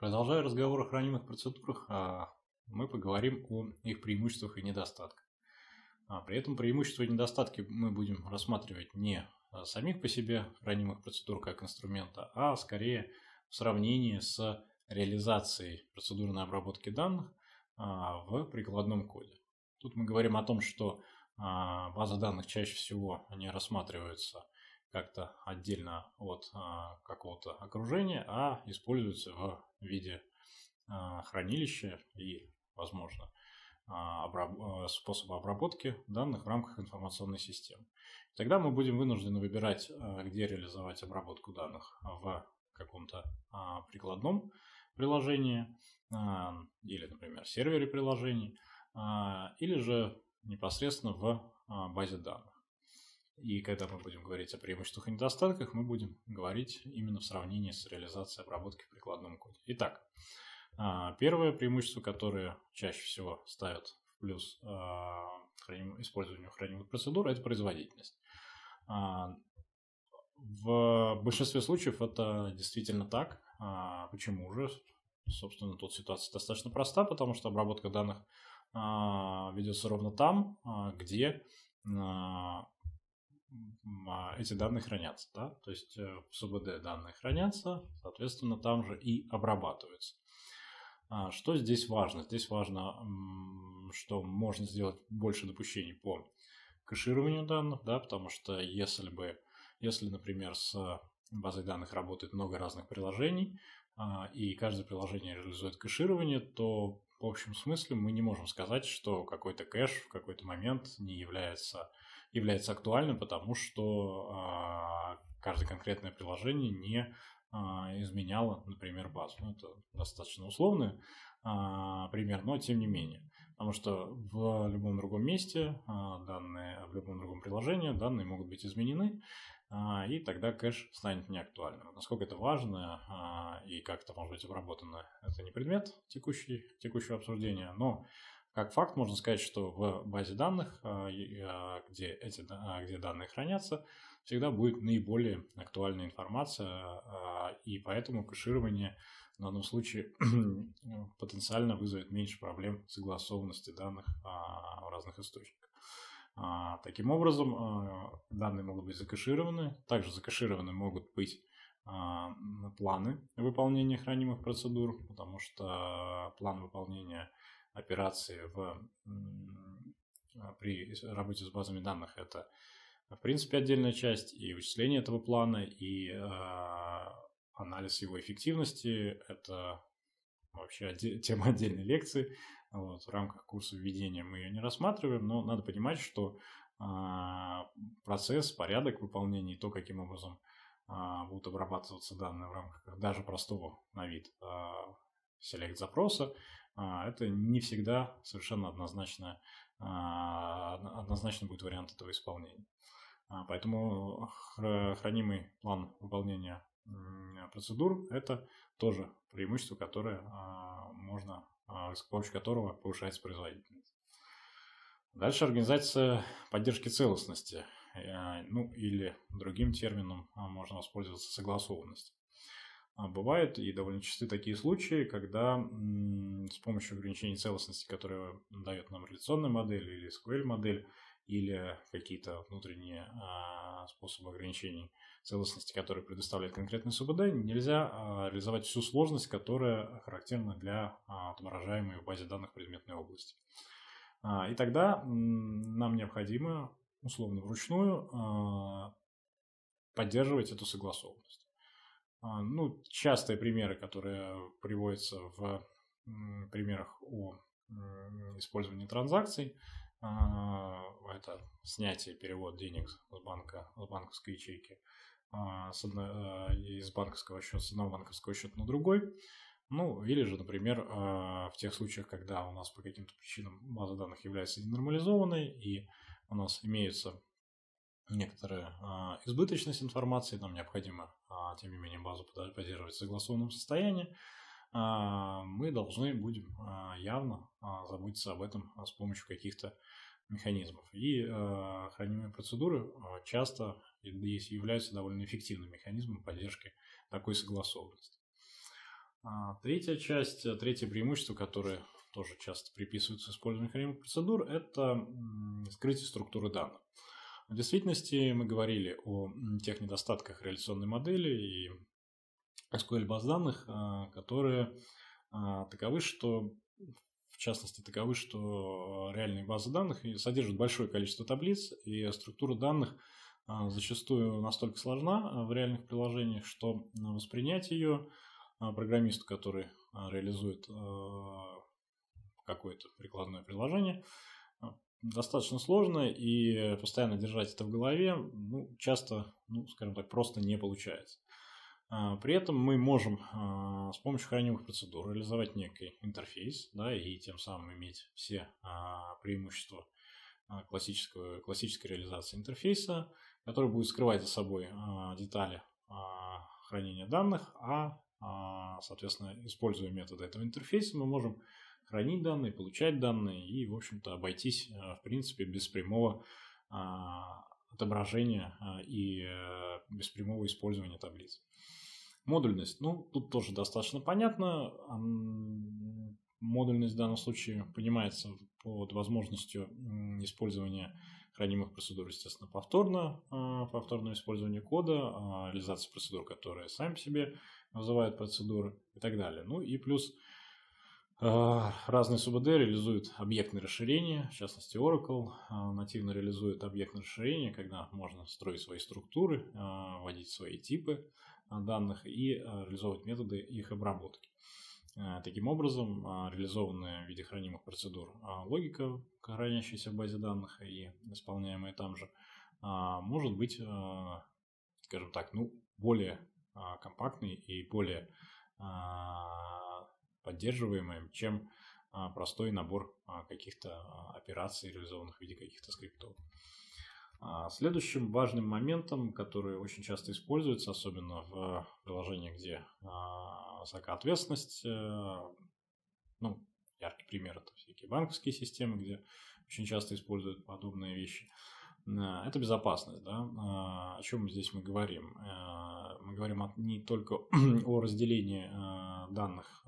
Продолжая разговор о хранимых процедурах, а, мы поговорим о их преимуществах и недостатках. А, при этом преимущества и недостатки мы будем рассматривать не самих по себе хранимых процедур как инструмента, а скорее в сравнении с реализацией процедурной обработки данных а, в прикладном коде. Тут мы говорим о том, что базы данных чаще всего не рассматриваются как-то отдельно от а, какого-то окружения, а используется в виде а, хранилища и, возможно, а, обраб... А, способа обработки данных в рамках информационной системы. Тогда мы будем вынуждены выбирать, а, где реализовать обработку данных в каком-то а, прикладном приложении а, или, например, сервере приложений, а, или же непосредственно в а, базе данных. И когда мы будем говорить о преимуществах и недостатках, мы будем говорить именно в сравнении с реализацией обработки в прикладном коде. Итак, а, первое преимущество, которое чаще всего ставят в плюс а, использованию хранимых процедур, это производительность. А, в большинстве случаев это действительно так. Почему же? Собственно, тут ситуация достаточно проста, потому что обработка данных ведется ровно там, где эти данные хранятся, да, то есть э, в СУБД данные хранятся, соответственно, там же и обрабатываются. А, что здесь важно? Здесь важно, что можно сделать больше допущений по кэшированию данных, да, потому что если бы, если, например, с базой данных работает много разных приложений, а, и каждое приложение реализует кэширование, то в общем смысле мы не можем сказать, что какой-то кэш в какой-то момент не является является актуальным, потому что а, каждое конкретное приложение не а, изменяло, например, базу. Ну, это достаточно условный а, пример, но тем не менее. Потому что в любом другом месте данные, в любом другом приложении данные могут быть изменены, и тогда кэш станет неактуальным. Насколько это важно и как это может быть обработано, это не предмет текущей, текущего обсуждения, но как факт можно сказать, что в базе данных, а, а, где, эти, а, где данные хранятся, всегда будет наиболее актуальная информация, и поэтому кэширование в данном случае потенциально вызовет меньше проблем согласованности данных в разных источниках. Таким образом, данные могут быть закэшированы. Также закэшированы могут быть планы выполнения хранимых процедур, потому что план выполнения операции в, а, при работе с базами данных. Это, в принципе, отдельная часть и вычисление этого плана, и э, анализ его эффективности. Это вообще отдель, тема отдельной лекции. Вот, в рамках курса введения мы ее не рассматриваем, но надо понимать, что э, процесс, порядок выполнения и то, каким образом будут обрабатываться данные в рамках даже простого на вид селект запроса, а, это не всегда совершенно однозначно, а, однозначно будет вариант этого исполнения. А, поэтому хранимый план выполнения процедур – это тоже преимущество, которое можно, с помощью которого повышается производительность. Дальше организация поддержки целостности, ну или другим термином можно воспользоваться согласованность. А бывают и довольно часто такие случаи, когда с помощью ограничений целостности, которые дает нам реляционная модель или SQL модель, или какие-то внутренние а, способы ограничений целостности, которые предоставляет конкретный СУБД, нельзя а, реализовать всю сложность, которая характерна для отображаемой в базе данных предметной области. И тогда нам необходимо условно вручную поддерживать эту согласованность. А, ну, частые примеры, которые приводятся в примерах о использовании транзакций, а, это снятие, перевод денег с банка, с банковской ячейки а, с одной, из банковского счета, с одного банковского счета на другой. Ну, или же, например, в тех случаях, когда у нас по каким-то причинам база данных является ненормализованной, и у нас имеются некоторая избыточность информации, нам необходимо, а, тем не менее, базу поддерживать в согласованном состоянии, а, мы должны будем а, явно а, заботиться об этом с помощью каких-то механизмов. И а, хранимые процедуры а, часто являются довольно эффективным механизмом поддержки такой согласованности. Третья часть, третье преимущество, которое тоже часто приписывается использованию хранимых процедур, это скрытие структуры данных. В действительности мы говорили о тех недостатках реляционной модели и SQL баз данных, а, которые а, таковы, что в частности таковы, что реальные базы данных содержат большое количество таблиц, и структура данных зачастую настолько сложна в реальных приложениях, что воспринять ее программисту, который реализует какое-то прикладное приложение. А, достаточно сложно, и постоянно держать это в голове ну, часто, ну, скажем так, просто не получается. А, при этом мы можем а, с помощью хранимых процедур реализовать некий интерфейс, да, и тем самым иметь все преимущества классического, классической реализации интерфейса, который будет скрывать за собой детали хранения данных, а, соответственно, используя методы этого интерфейса, мы можем хранить данные, получать данные и, в общем-то, обойтись, э, в принципе, без прямого а, отображения а, и э, без прямого использования таблиц. Модульность. Ну, тут тоже достаточно понятно. Модульность в данном случае понимается под возможностью использования хранимых процедур, естественно, повторно, а, повторное использование кода, реализация процедур, которые сами себе вызывают процедуры и так далее. Ну и плюс разные СУБД реализуют объектные расширения, в частности Oracle а, нативно реализует объектные расширения, когда можно строить свои структуры, а, вводить свои типы данных и реализовывать методы их обработки. Таким образом, реализованная в виде хранимых процедур логика, хранящаяся в базе данных и исполняемая там же, может быть, скажем так, ну, более компактной и более поддерживаемым, чем а, простой набор а, каких-то а, операций, реализованных в виде каких-то скриптов. Следующим важным моментом, который очень часто используется, особенно в приложениях, где высока ответственность, э, ну, яркий пример это всякие банковские системы, где очень часто используют подобные вещи – это безопасность. Да? Э, о чем здесь мы говорим? Э, мы говорим не только о разделении данных,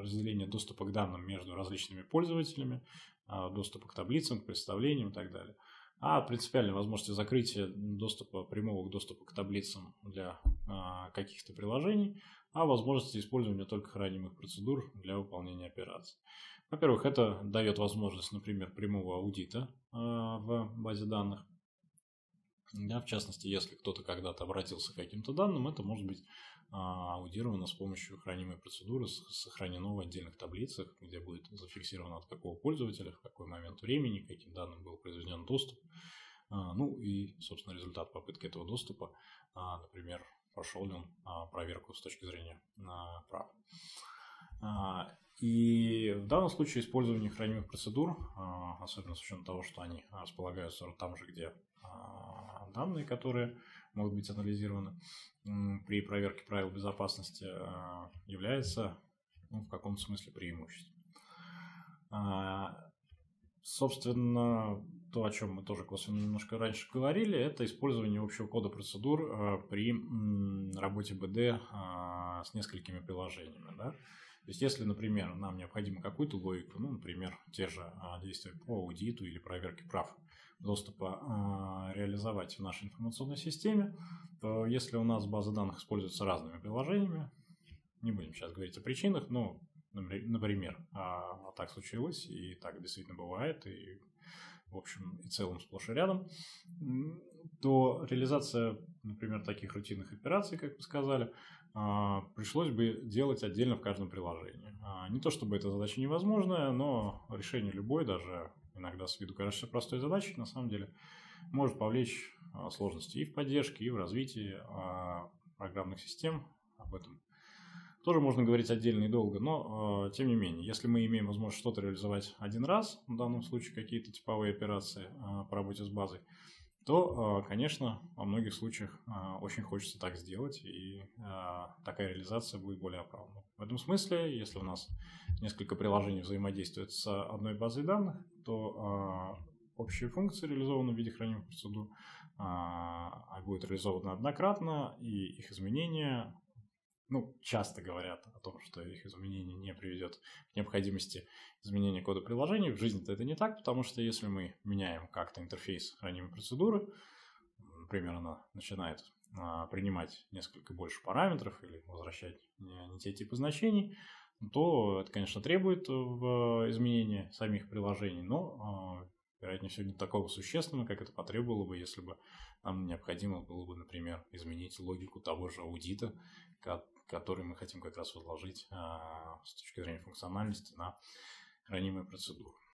разделении доступа к данным между различными пользователями, доступа к таблицам, к представлениям и так далее, а принципиальной возможности закрытия доступа, прямого доступа к таблицам для каких-то приложений, а возможности использования только хранимых процедур для выполнения операций. Во-первых, это дает возможность, например, прямого аудита э, в базе данных. Да, в частности, если кто-то когда-то обратился к каким-то данным, это может быть а, аудировано с помощью хранимой процедуры, сохранено в отдельных таблицах, где будет зафиксировано от какого пользователя, в какой момент времени, каким данным был произведен доступ. А, ну и, собственно, результат попытки этого доступа, а, например, прошел ли он проверку с точки зрения прав. И в данном случае использование хранимых процедур, а, особенно с учетом того, что они располагаются там же, где а, данные, которые могут быть анализированы при проверке правил безопасности, а, является ну, в каком-то смысле преимуществом. Собственно, то, о чем мы тоже косвенно немножко раньше говорили, это использование общего кода процедур при работе БД с несколькими приложениями. Да? То есть, если, например, нам необходимо какую-то логику, ну, например, те же а, действия по аудиту или проверке прав доступа а, реализовать в нашей информационной системе, то если у нас база данных используется разными приложениями, не будем сейчас говорить о причинах, но, например, а, так случилось, и так действительно бывает, и в общем и целом сплошь и рядом, то реализация, например, таких рутинных операций, как вы сказали, пришлось бы делать отдельно в каждом приложении. А, не то чтобы эта задача невозможная, но решение любой, даже иногда с виду кажется простой задачей, на самом деле может повлечь а, сложности и в поддержке, и в развитии программных систем. Об этом тоже можно говорить отдельно и долго, но тем не менее, если мы имеем возможность что-то реализовать один раз, в данном случае какие-то типовые операции по работе с базой, то, а, конечно, во многих случаях а, очень хочется так сделать, и а, такая реализация будет более оправдана. В этом смысле, если у нас несколько приложений взаимодействуют с одной базой данных, то общие функции, реализованные в виде хранимых процедур, будут реализованы однократно, и их изменения ну, часто говорят о том, что их изменение не приведет к необходимости изменения кода приложения. В жизни-то это не так, потому что если мы меняем как-то интерфейс хранимой процедуры, например, она начинает а, принимать несколько больше параметров или возвращать не, те типы значений, то это, конечно, требует в изменении самих приложений, но, а, вероятнее всего, не такого существенного, как это потребовало бы, если бы нам необходимо было бы, например, изменить логику того же аудита, который мы хотим как раз возложить а, с точки зрения функциональности на хранимую процедуру.